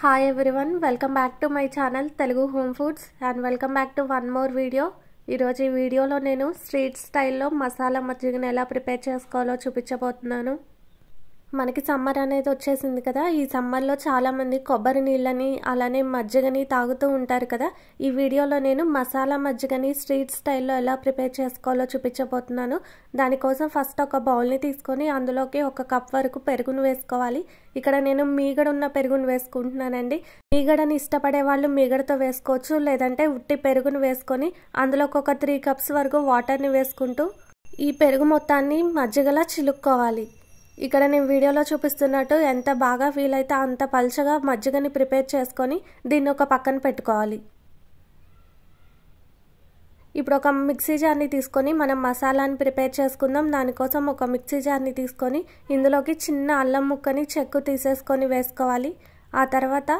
Hi everyone welcome back to my channel Telugu home foods and welcome back to one more video ఈరోజు ఈ వీడియోలో నేను street స్టైల్లో మసాలా మజ్జిగను ఎలా ప్రిపేర్ చేసుకోవాలో చూపించబోతున్నాను. మనకి సమ్మర్ అనేది వచ్చేసింది కదా. ఈ సమ్మర్లో చాలామంది కొబ్బరి నీళ్ళని అలానే మజ్జిగని తాగుతూ ఉంటారు కదా. ఈ వీడియోలో నేను మసాలా మజ్జిగని స్ట్రీట్ స్టైల్లో ఎలా ప్రిపేర్ చేసుకోవాలో చూపించబోతున్నాను. దానికోసం ఫస్ట్ ఒక బౌల్ని తీసుకొని అందులోకి ఒక కప్ వరకు పెరుగును వేసుకోవాలి. ఇక్కడ నేను మీగడ ఉన్న పెరుగును వేసుకుంటున్నానండి. మీగడని ఇష్టపడే వాళ్ళు మీగడతో వేసుకోవచ్చు లేదంటే ఉట్టి పెరుగును వేసుకొని అందులోకి ఒక త్రీ కప్స్ వరకు వాటర్ని వేసుకుంటూ ఈ పెరుగు మొత్తాన్ని మజ్జిగలా చిలుక్కోవాలి. ఇక్కడ నేను వీడియోలో చూపిస్తున్నట్టు ఎంత బాగా ఫీల్ అయితే అంత పల్చగా మజ్జిగని ప్రిపేర్ చేసుకొని దీన్ని ఒక పక్కన పెట్టుకోవాలి. ఇప్పుడు ఒక మిక్సీ జార్ని తీసుకొని మనం మసాలాని ప్రిపేర్ చేసుకుందాం. దానికోసం ఒక మిక్సీ జార్ని తీసుకొని ఇందులోకి చిన్న అల్లం ముక్కని చెక్కు తీసేసుకొని వేసుకోవాలి. ఆ తర్వాత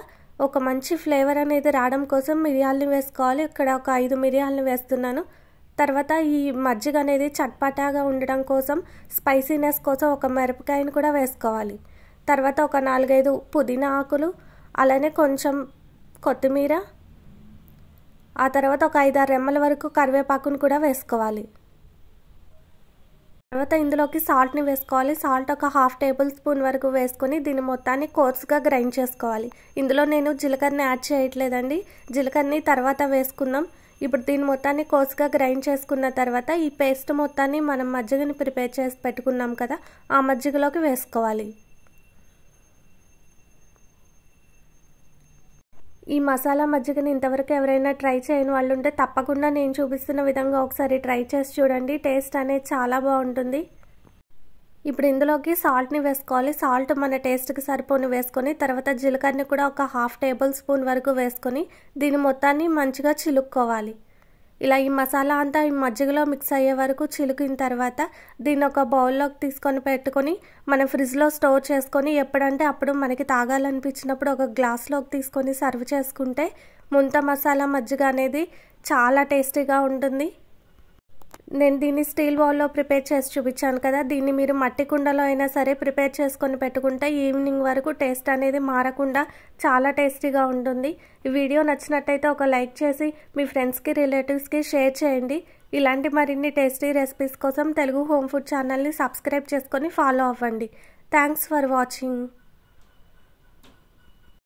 ఒక మంచి ఫ్లేవర్ అనేది రావడం కోసం మిరియాలని వేసుకోవాలి. ఇక్కడ ఒక ఐదు మిరియాలని వేస్తున్నాను. తర్వాత ఈ మజ్జిగ అనేది చట్పటాగా ఉండడం కోసం స్పైసీనెస్ కోసం ఒక మిరపకాయని కూడా వేసుకోవాలి. తర్వాత ఒక నాలుగైదు పుదీనా ఆకులు అలానే కొంచెం కొత్తిమీర ఆ తర్వాత ఒక ఐదారు రెమ్మల వరకు కరివేపాకును కూడా వేసుకోవాలి. తర్వాత ఇందులోకి సాల్ట్ని వేసుకోవాలి. సాల్ట్ ఒక హాఫ్ టేబుల్ స్పూన్ వరకు వేసుకొని దీని మొత్తాన్ని కోర్స్గా గ్రైండ్ చేసుకోవాలి. ఇందులో నేను జీలకర్రని యాడ్ చేయట్లేదండి. జీలకర్రని తర్వాత వేసుకుందాం. ఇప్పుడు దీని మొత్తాన్ని కోసుగా గ్రైండ్ చేసుకున్న తర్వాత ఈ పేస్ట్ మొత్తాన్ని మనం మజ్జిగని ప్రిపేర్ చేసి పెట్టుకున్నాం కదా ఆ మజ్జిగలోకి వేసుకోవాలి. ఈ మసాలా మజ్జిగని ఇంతవరకు ఎవరైనా ట్రై చేయని వాళ్ళు ఉంటే తప్పకుండా నేను చూపిస్తున్న విధంగా ఒకసారి ట్రై చేసి చూడండి. టేస్ట్ అనేది చాలా బాగుంటుంది. ఇప్పుడు ఇందులోకి సాల్ట్ని వేసుకోవాలి. సాల్ట్ మన టేస్ట్కి సరిపోని వేసుకొని తర్వాత జీలకర్రని కూడా ఒక హాఫ్ టేబుల్ స్పూన్ వరకు వేసుకొని దీని మొత్తాన్ని మంచిగా చిలుక్కోవాలి. ఇలా ఈ మసాలా అంతా ఈ మజ్జిగలో మిక్స్ అయ్యే వరకు చిలుకిన తర్వాత దీన్ని ఒక బౌల్లోకి తీసుకొని పెట్టుకొని మనం ఫ్రిడ్జ్లో స్టోర్ చేసుకొని ఎప్పుడంటే అప్పుడు మనకి తాగాలనిపించినప్పుడు ఒక గ్లాస్లోకి తీసుకొని సర్వ్ చేసుకుంటే ముంత మసాలా మజ్జిగ అనేది చాలా టేస్టీగా ఉంటుంది. నేను దీన్ని స్టీల్ బౌల్లో ప్రిపేర్ చేసి చూపించాను కదా. దీన్ని మీరు మట్టి కుండలో అయినా సరే ప్రిపేర్ చేసుకొని పెట్టుకుంటే ఈవినింగ్ వరకు టేస్ట్ అనేది మారకుండా చాలా టేస్టీగా ఉంటుంది. ఈ వీడియో నచ్చినట్టయితే ఒక లైక్ చేసి మీ ఫ్రెండ్స్కి రిలేటివ్స్కి షేర్ చేయండి. ఇలాంటి మరిన్ని టేస్టీ రెసిపీస్ కోసం తెలుగు హోమ్ ఫుడ్ ఛానల్ని సబ్స్క్రైబ్ చేసుకొని ఫాలో అవ్వండి. Thanks for watching.